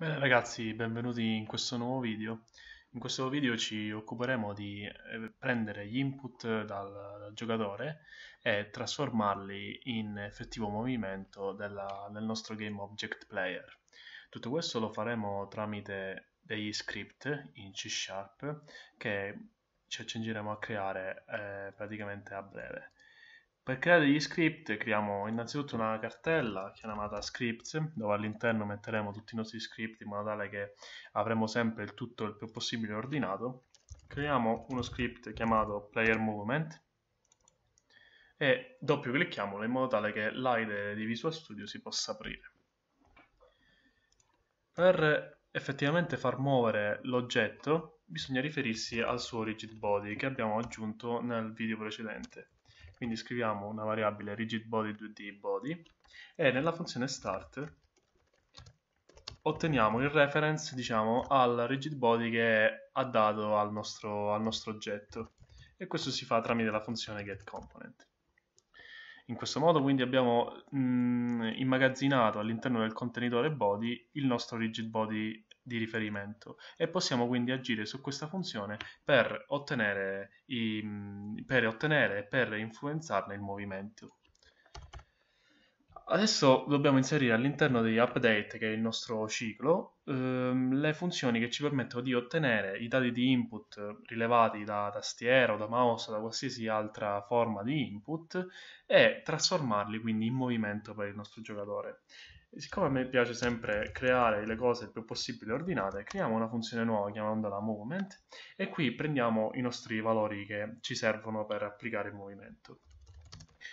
Bene ragazzi, benvenuti in questo nuovo video. In questo video ci occuperemo di eh, prendere gli input dal, giocatore e trasformarli in effettivo movimento della, del nostro game object player. Tutto questo lo faremo tramite degli script in C Sharp che ci accingeremo a creare eh, praticamente a breve. Per creare degli script creiamo innanzitutto una cartella chiamata scripts dove all'interno metteremo tutti i nostri script in modo tale che avremo sempre il tutto il più possibile ordinato. Creiamo uno script chiamato player movement e doppio clicchiamolo in modo tale che l'IDE di Visual Studio si possa aprire. Per effettivamente far muovere l'oggetto bisogna riferirsi al suo rigid body che abbiamo aggiunto nel video precedente quindi scriviamo una variabile rigidbody2d body e nella funzione start otteniamo il reference diciamo al rigid body che ha dato al nostro, al nostro oggetto e questo si fa tramite la funzione getComponent. In questo modo quindi abbiamo mh, mm, immagazzinato all'interno del contenitore body il nostro rigid body di riferimento e possiamo quindi agire su questa funzione per ottenere, i, per ottenere e per influenzarne il movimento. Adesso dobbiamo inserire all'interno di update, che è il nostro ciclo, ehm, le funzioni che ci permettono di ottenere i dati di input rilevati da tastiera o da mouse o da qualsiasi altra forma di input e trasformarli quindi in movimento per il nostro giocatore. Siccome a me piace sempre creare le cose il più possibile ordinate, creiamo una funzione nuova chiamandola movement e qui prendiamo i nostri valori che ci servono per applicare il movimento.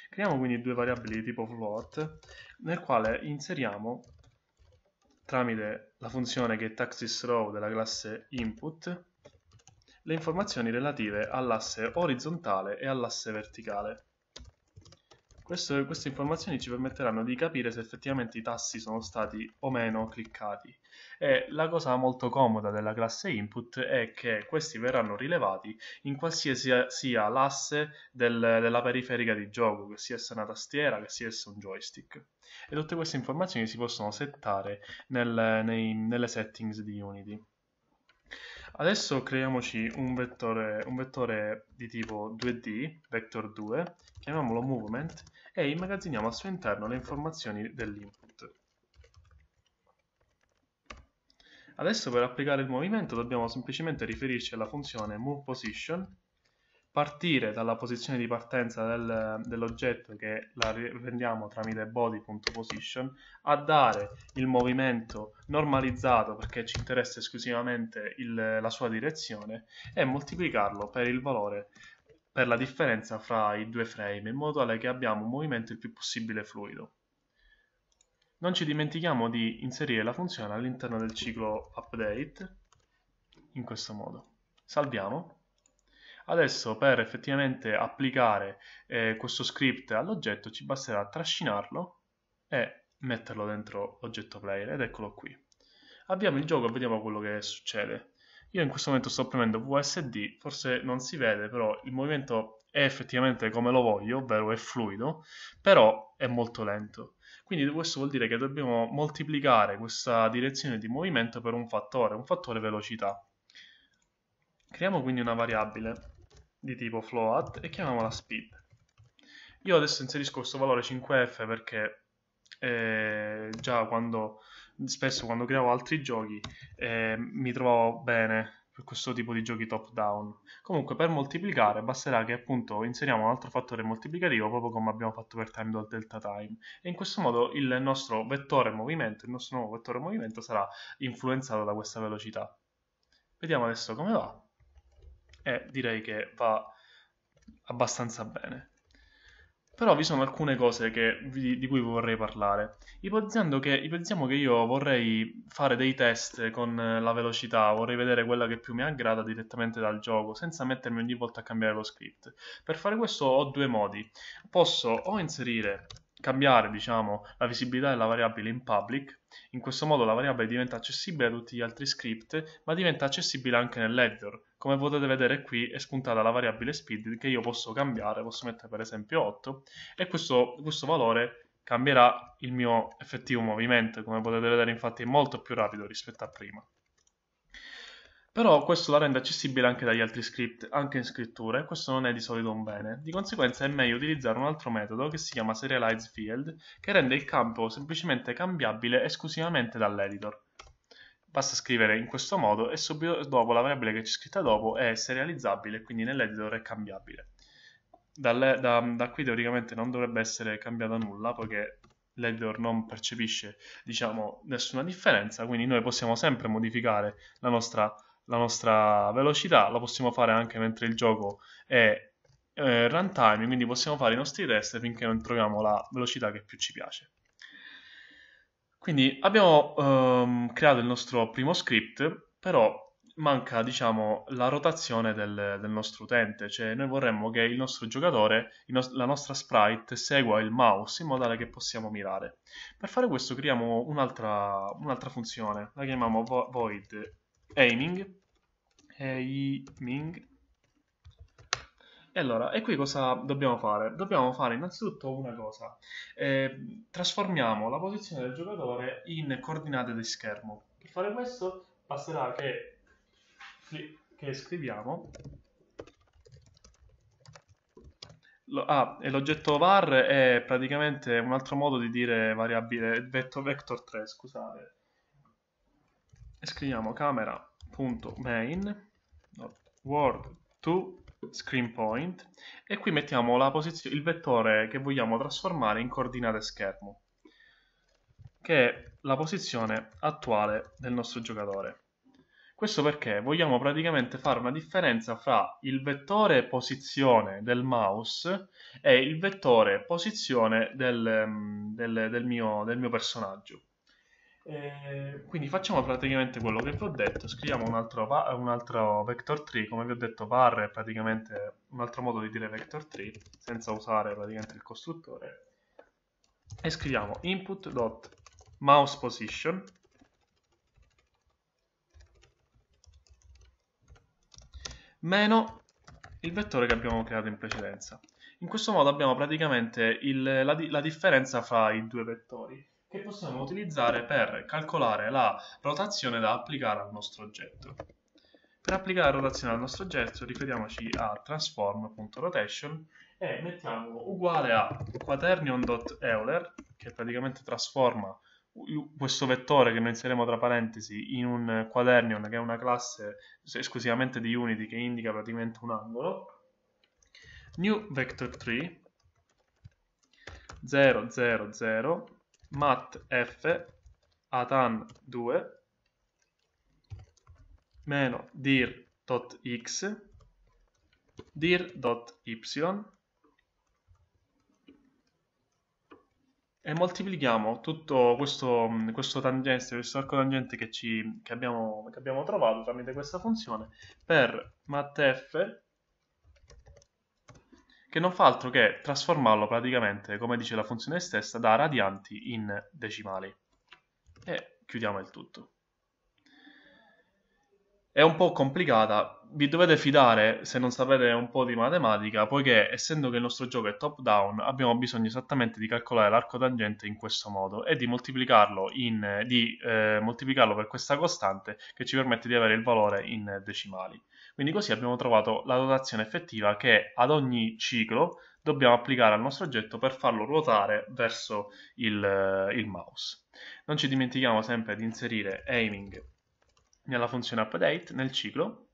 Creiamo quindi due variabili tipo float nel quale inseriamo tramite la funzione getAxisRow della classe input le informazioni relative all'asse orizzontale e all'asse verticale. Questo, queste informazioni ci permetteranno di capire se effettivamente i tassi sono stati o meno cliccati. E la cosa molto comoda della classe input è che questi verranno rilevati in qualsiasi sia l'asse del, della periferica di gioco, che sia essa una tastiera, che sia essa un joystick. E tutte queste informazioni si possono settare nel, nei, nelle settings di Unity. Adesso creiamoci un vettore, un vettore di tipo 2D, vector 2, chiamiamolo movement e immagazziniamo al suo interno le informazioni dell'input. Adesso per applicare il movimento dobbiamo semplicemente riferirci alla funzione movePosition partire dalla posizione di partenza del, dell'oggetto che la rendiamo tramite body.position a dare il movimento normalizzato perché ci interessa esclusivamente il, la sua direzione e moltiplicarlo per il valore per la differenza fra i due frame in modo tale che abbiamo un movimento il più possibile fluido. Non ci dimentichiamo di inserire la funzione all'interno del ciclo update in questo modo. Salviamo Adesso per effettivamente applicare eh, questo script all'oggetto ci basterà trascinarlo e metterlo dentro l'oggetto player ed eccolo qui. Avviamo il gioco e vediamo quello che succede. Io in questo momento sto premendo VSD, forse non si vede, però il movimento è effettivamente come lo voglio, ovvero è fluido, però è molto lento. Quindi questo vuol dire che dobbiamo moltiplicare questa direzione di movimento per un fattore, un fattore velocità. Creiamo quindi una variabile di tipo float e chiamiamola speed. Io adesso inserisco questo valore 5f perché eh, già quando spesso quando creavo altri giochi eh, mi trovavo bene per questo tipo di giochi top down. Comunque per moltiplicare basterà che appunto inseriamo un altro fattore moltiplicativo proprio come abbiamo fatto per time dot delta time e in questo modo il nostro vettore movimento, il nostro nuovo vettore movimento sarà influenzato da questa velocità. Vediamo adesso come va e direi che va abbastanza bene. Però vi sono alcune cose che, di, di, cui vorrei parlare. Ipotizziamo che, ipotizziamo che io vorrei fare dei test con la velocità, vorrei vedere quella che più mi aggrada direttamente dal gioco, senza mettermi ogni volta a cambiare lo script. Per fare questo ho due modi. Posso o inserire cambiare diciamo, la visibilità della variabile in public, in questo modo la variabile diventa accessibile a tutti gli altri script, ma diventa accessibile anche nell'editor. Come potete vedere qui è spuntata la variabile speed che io posso cambiare, posso mettere per esempio 8 e questo, questo valore cambierà il mio effettivo movimento, come potete vedere infatti è molto più rapido rispetto a prima. Però questo la rende accessibile anche dagli altri script, anche in scrittura, e questo non è di solito un bene. Di conseguenza è meglio utilizzare un altro metodo che si chiama Serialize Field, che rende il campo semplicemente cambiabile esclusivamente dall'editor. Basta scrivere in questo modo e subito dopo la variabile che c'è scritta dopo è serializzabile, quindi nell'editor è cambiabile. Dalle, da, da qui teoricamente non dovrebbe essere cambiata nulla, poiché l'editor non percepisce diciamo, nessuna differenza, quindi noi possiamo sempre modificare la nostra la nostra velocità, la possiamo fare anche mentre il gioco è eh, runtime, quindi possiamo fare i nostri test finché non troviamo la velocità che più ci piace. Quindi abbiamo ehm, creato il nostro primo script, però manca diciamo la rotazione del, del, nostro utente, cioè noi vorremmo che il nostro giocatore, il no- la nostra sprite segua il mouse in modo tale che possiamo mirare. Per fare questo creiamo un'altra, un'altra funzione, la chiamiamo vo- void aiming, aiming. E allora, e qui cosa dobbiamo fare? Dobbiamo fare innanzitutto una cosa, eh, trasformiamo la posizione del giocatore in coordinate di schermo. Per fare questo basterà che, che scriviamo Ah, l'oggetto var è praticamente un altro modo di dire variabile vector, vector 3, scusate. E scriviamo camera.main word to screen point e qui mettiamo il vettore che vogliamo trasformare in coordinate schermo che è la posizione attuale del nostro giocatore. Questo perché vogliamo praticamente fare una differenza fra il vettore posizione del mouse e il vettore posizione del, mm, del, del, mio, del mio personaggio. Eh, quindi facciamo praticamente quello che vi ho detto, scriviamo un altro, un altro vector tree, come vi ho detto var è praticamente un altro modo di dire vector tree, senza usare praticamente il costruttore, e scriviamo input.mousePosition meno il vettore che abbiamo creato in precedenza. In questo modo abbiamo praticamente il, la, la differenza fra i due vettori che possiamo utilizzare per calcolare la rotazione da applicare al nostro oggetto. Per applicare la rotazione al nostro oggetto riferiamoci a transform.rotation e mettiamo uguale a quaternion.euler che praticamente trasforma questo vettore che noi inseriremo tra parentesi in un quaternion che è una classe esclusivamente di Unity che indica praticamente un angolo new vector 3 0 0 0 mat f atan 2 meno dir.x dir.y e moltiplichiamo tutto questo, questo tangente, questo arco tangente che, ci, che, abbiamo, che abbiamo trovato tramite questa funzione per matf che non fa altro che trasformarlo praticamente, come dice la funzione stessa, da radianti in decimali. E chiudiamo il tutto. È un po' complicata, vi dovete fidare se non sapete un po' di matematica, poiché essendo che il nostro gioco è top down, abbiamo bisogno esattamente di calcolare l'arco tangente in questo modo e di moltiplicarlo, in, di, eh, moltiplicarlo per questa costante che ci permette di avere il valore in decimali. Quindi così abbiamo trovato la rotazione effettiva che ad ogni ciclo dobbiamo applicare al nostro oggetto per farlo ruotare verso il, il mouse. Non ci dimentichiamo sempre di inserire aiming nella funzione update nel ciclo.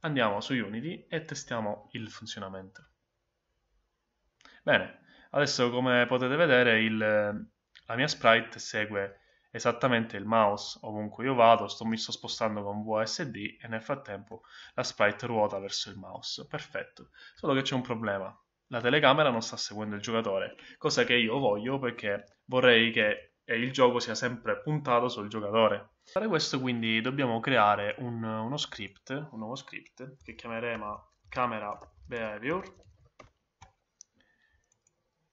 Andiamo su Unity e testiamo il funzionamento. Bene, adesso come potete vedere il, la mia sprite segue esattamente il mouse ovunque io vado, sto, mi sto spostando con VSD e nel frattempo la sprite ruota verso il mouse. Perfetto, solo che c'è un problema. La telecamera non sta seguendo il giocatore, cosa che io voglio perché vorrei che il gioco sia sempre puntato sul giocatore. Per fare questo quindi dobbiamo creare un, uno script, un nuovo script che chiameremo camera behavior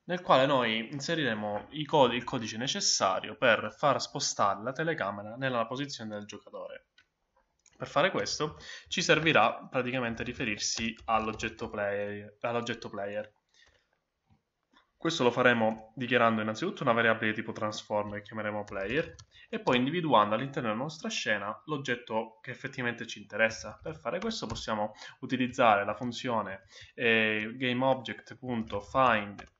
nel quale noi inseriremo codi, il codice necessario per far spostare la telecamera nella posizione del giocatore. Per fare questo ci servirà praticamente riferirsi all'oggetto player, all'oggetto player. Questo lo faremo dichiarando innanzitutto una variabile tipo transform che chiameremo player e poi individuando all'interno della nostra scena l'oggetto che effettivamente ci interessa. Per fare questo possiamo utilizzare la funzione eh, gameObject.find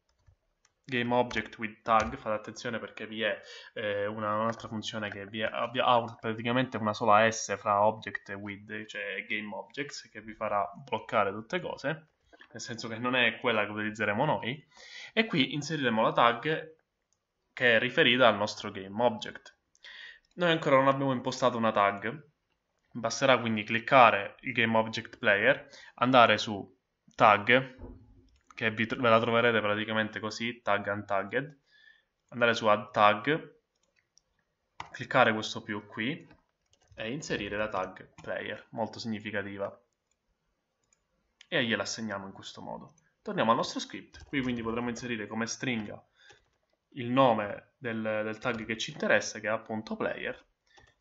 GameObject with tag, fate attenzione perché vi è eh, una, un'altra funzione che vi è, ha praticamente una sola S fra object e with, cioè GameObjects, che vi farà bloccare tutte cose, nel senso che non è quella che utilizzeremo noi, e qui inseriremo la tag che è riferita al nostro GameObject. Noi ancora non abbiamo impostato una tag, basterà quindi cliccare il GameObject Player, andare su tag, che vi, ve la troverete praticamente così, tag untagged, andare su add tag, cliccare questo più qui e inserire la tag player, molto significativa. E gliela assegniamo in questo modo. Torniamo al nostro script, qui quindi potremo inserire come stringa il nome del, del tag che ci interessa, che è appunto player,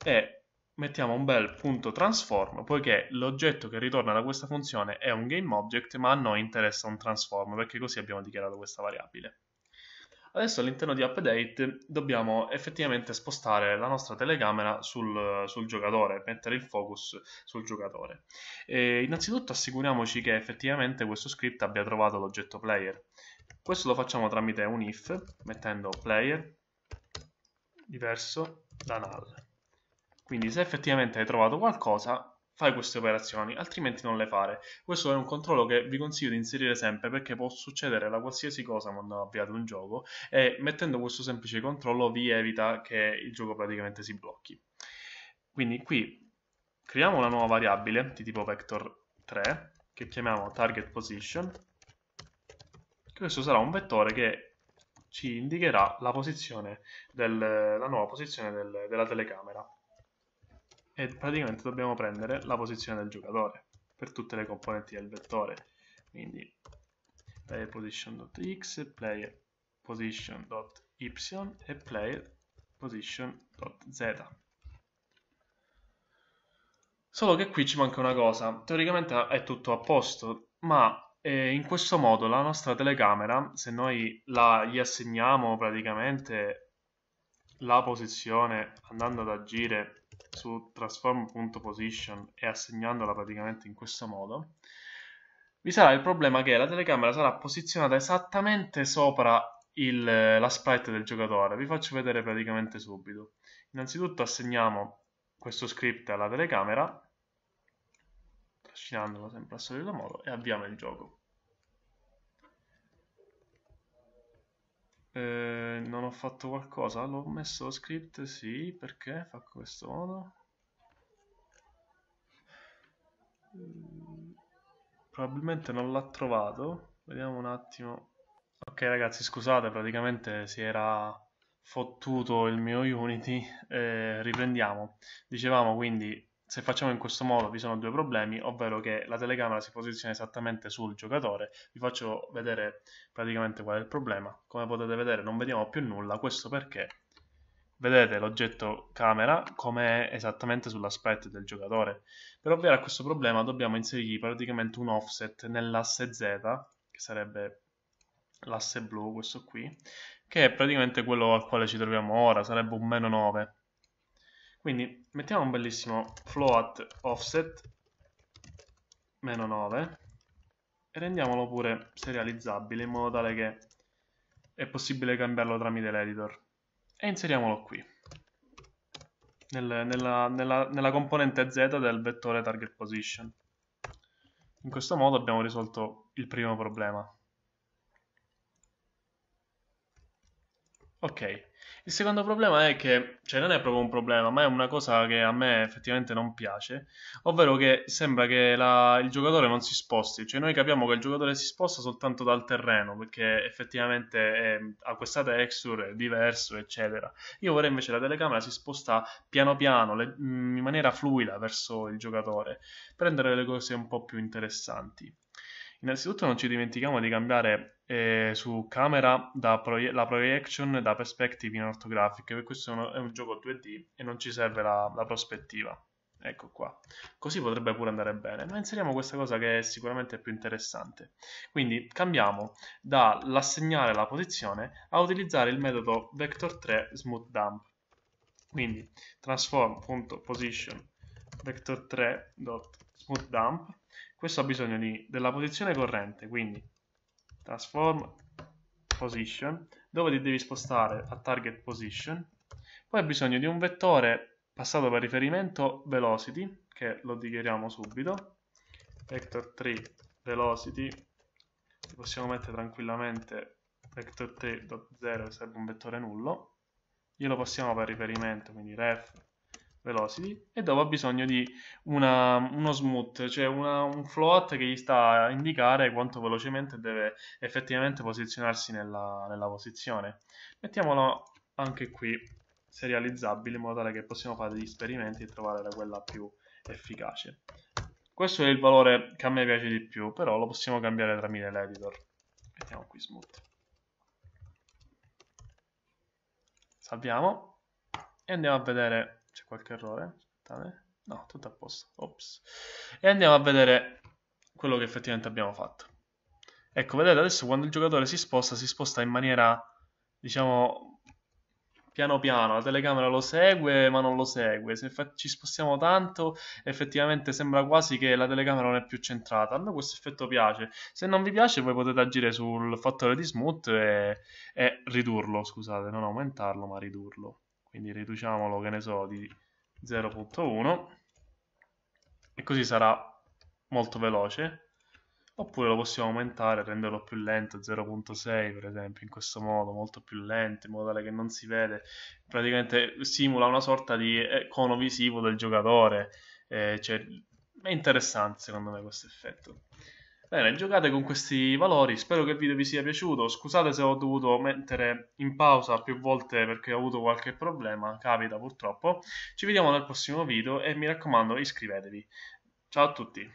e mettiamo un bel punto transform, poiché l'oggetto che ritorna da questa funzione è un GameObject, ma a noi interessa un transform, perché così abbiamo dichiarato questa variabile. Adesso all'interno di update dobbiamo effettivamente spostare la nostra telecamera sul, sul giocatore, mettere il focus sul giocatore. E innanzitutto assicuriamoci che effettivamente questo script abbia trovato l'oggetto player. Questo lo facciamo tramite un if, mettendo player diverso da null. Quindi se effettivamente hai trovato qualcosa, fai queste operazioni, altrimenti non le fare. Questo è un controllo che vi consiglio di inserire sempre perché può succedere la qualsiasi cosa quando avviate un gioco e mettendo questo semplice controllo vi evita che il gioco praticamente si blocchi. Quindi qui creiamo una nuova variabile di tipo vector 3 che chiamiamo target position. Questo sarà un vettore che ci indicherà la, posizione del, la nuova posizione del, della telecamera e praticamente dobbiamo prendere la posizione del giocatore per tutte le componenti del vettore. Quindi player position.x player position.y e player position.z solo che qui ci manca una cosa. Teoricamente è tutto a posto ma eh, in questo modo la nostra telecamera se noi la, gli assegniamo praticamente la posizione andando ad agire su transform.position e assegnandola praticamente in questo modo, vi sarà il problema che la telecamera sarà posizionata esattamente sopra il, la sprite del giocatore. Vi faccio vedere praticamente subito. Innanzitutto assegniamo questo script alla telecamera, trascinandolo sempre al solito modo, e avviamo il gioco. Eh, non ho fatto qualcosa? L'ho messo lo script? Sì, perché fa questo modo? probabilmente non l'ha trovato. Vediamo un attimo. Ok ragazzi, scusate, praticamente si era fottuto il mio Unity. Eh, riprendiamo. Dicevamo quindi se facciamo in questo modo vi sono due problemi, ovvero che la telecamera si posiziona esattamente sul giocatore. Vi faccio vedere praticamente qual è il problema. Come potete vedere non vediamo più nulla, questo perché vedete l'oggetto camera come è esattamente sull'aspetto del giocatore. Per ovviare a questo problema dobbiamo inserire praticamente un offset nell'asse Z, che sarebbe l'asse blu, questo qui, che è praticamente quello al quale ci troviamo ora, sarebbe un meno 9 quindi mettiamo un bellissimo float offset meno 9 e rendiamolo pure serializzabile in modo tale che è possibile cambiarlo tramite l'editor. E inseriamolo qui nel, nella, nella, nella componente z del vettore target position. In questo modo abbiamo risolto il primo problema. Ok il secondo problema è che, cioè non è proprio un problema, ma è una cosa che a me effettivamente non piace, ovvero che sembra che la, il giocatore non si sposti, cioè noi capiamo che il giocatore si sposta soltanto dal terreno, perché effettivamente è, ha questa texture, è diverso, eccetera. Io vorrei invece la telecamera si sposta piano piano, le, in maniera fluida verso il giocatore, per rendere le cose un po' più interessanti. Innanzitutto non ci dimentichiamo di cambiare eh, su camera proie la projection da perspective in ortographic, perché questo è, uno, è un, gioco 2D e non ci serve la, la prospettiva. ecco qua. Così potrebbe pure andare bene, ma inseriamo questa cosa che è sicuramente più interessante. Quindi cambiamo dall'assegnare la posizione a utilizzare il metodo vector3 smooth dump. Quindi transform.position vector3.smooth dump. Questo ha bisogno di, della posizione corrente, quindi transform position, dove ti devi spostare a target position. Poi hai bisogno di un vettore passato per riferimento velocity, che lo dichiariamo subito, vector 3 velocity, possiamo mettere tranquillamente vector 3.0 che sarebbe un vettore nullo, glielo passiamo per riferimento, quindi ref velocity, e dopo ha bisogno di una, uno smooth, cioè una, un float che gli sta a indicare quanto velocemente deve effettivamente posizionarsi nella, nella posizione. Mettiamolo anche qui serializzabile in modo tale che possiamo fare degli esperimenti e trovare quella più efficace. Questo è il valore che a me piace di più, però lo possiamo cambiare tramite l'editor. Mettiamo qui smooth. Salviamo e andiamo a vedere, c'è qualche errore? Aspettate. No, tutto a posto. Ops. E andiamo a vedere quello che effettivamente abbiamo fatto. Ecco, vedete adesso quando il giocatore si sposta, si sposta in maniera, diciamo, piano piano, la telecamera lo segue ma non lo segue, se ci spostiamo tanto effettivamente sembra quasi che la telecamera non è più centrata, a me questo effetto piace, se non vi piace voi potete agire sul fattore di smooth e, e ridurlo, scusate, non aumentarlo ma ridurlo, quindi riduciamolo che ne so di 0.1 e così sarà molto veloce. Oppure lo possiamo aumentare renderlo più lento 0.6 per esempio in questo modo molto più lento in modo tale che non si vede. Praticamente simula una sorta di eh, cono visivo del giocatore. Eh, cioè, è interessante secondo me questo effetto bene giocate con questi valori spero che il video vi sia piaciuto. Scusate se ho dovuto mettere in pausa più volte perché ho avuto qualche problema capita purtroppo. Ci vediamo nel prossimo video e mi raccomando iscrivetevi. Ciao a tutti